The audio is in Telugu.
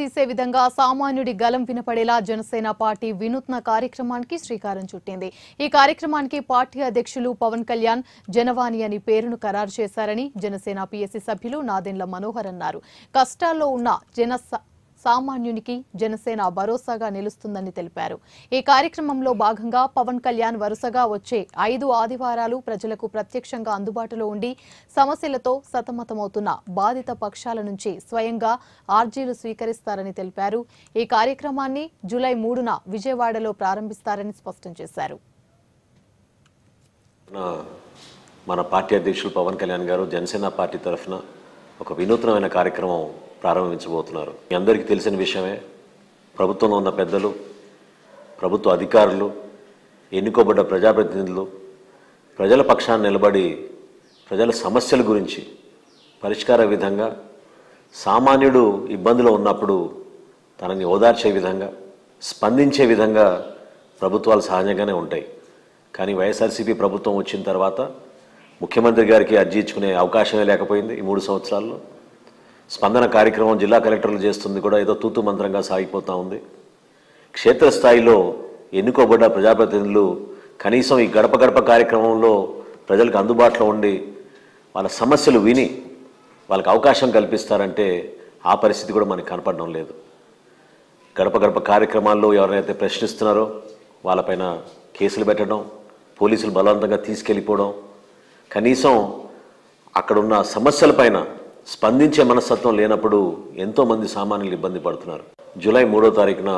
తీసే విధంగా సామాన్యుడి గలం వినపడేలా జనసేన పార్టీ వినూత్న కార్యక్రమానికి శ్రీకారం చుట్టింది. ఈ కార్యక్రమానికి పార్టీ అధ్యక్షులు పవన్ కళ్యాణ్ జనవాణి అని పేరును ఖరారు చేశారని జనసేన పీఎస్సీ సభ్యులు నాదెండ్ల మనోహర్ అన్నారు. కష్టాల్లో ఉన్న జన సామాన్యునికి జనసేన భరోసాగా నిలుస్తుందని తెలిపారు. ఈ కార్యక్రమంలో భాగంగా పవన్ కళ్యాణ్ వరుసగా వచ్చే ఐదు ఆదివారాలు ప్రజలకు ప్రత్యక్షంగా అందుబాటులో ఉండి సమస్యలతో సతమతమవుతున్న బాధిత పక్షాల నుంచి స్వయంగా ఆర్జీలు స్వీకరిస్తారని తెలిపారు. ఈ కార్యక్రమాన్ని జూలై మూడున విజయవాడలో ప్రారంభిస్తారని స్పష్టం చేశారు. మన మన పార్టీ అధ్యక్షులు పవన్ కళ్యాణ్ గారు జనసేన పార్టీ తరఫున ఒక వినూత్నమైన కార్యక్రమం ప్రారంభించబోతున్నారు. మీ అందరికీ తెలిసిన విషయమే ప్రభుత్వంలో ఉన్న పెద్దలు ప్రభుత్వ అధికారులు ఎన్నుకోబడ్డ ప్రజాప్రతినిధులు ప్రజల పక్షాన్ని నిలబడి ప్రజల సమస్యల గురించి పరిష్కార విధంగా సామాన్యుడు ఇబ్బందులు ఉన్నప్పుడు తనని ఓదార్చే విధంగా స్పందించే విధంగా ప్రభుత్వాలు సహజంగానే ఉంటాయి. కానీ వైఎస్ఆర్సీపీ ప్రభుత్వం వచ్చిన తర్వాత ముఖ్యమంత్రి గారికి అర్జీ ఇచ్చుకునే అవకాశమే లేకపోయింది ఈ మూడు సంవత్సరాల్లో. స్పందన కార్యక్రమం జిల్లా కలెక్టర్లు చేస్తుంది కూడా ఏదో తూతు మంత్రంగా సాగిపోతూ ఉంది. క్షేత్రస్థాయిలో ఎన్నుకోబడ్డ ప్రజాప్రతినిధులు కనీసం ఈ గడప గడప కార్యక్రమంలో ప్రజలకు అందుబాటులో ఉండి వాళ్ళ సమస్యలు విని వాళ్ళకి అవకాశం కల్పిస్తారంటే ఆ పరిస్థితి కూడా మనకు కనపడడం లేదు. గడప గడప కార్యక్రమాల్లో ఎవరైతే ప్రశ్నిస్తున్నారో వాళ్ళపైన కేసులు పెట్టడం పోలీసులు బలవంతంగా తీసుకెళ్ళిపోవడం కనీసం అక్కడున్న సమస్యలపైన స్పందించే మనస్తత్వం లేనప్పుడు ఎంతోమంది సామాన్యులు ఇబ్బంది పడుతున్నారు. జూలై మూడో తారీఖున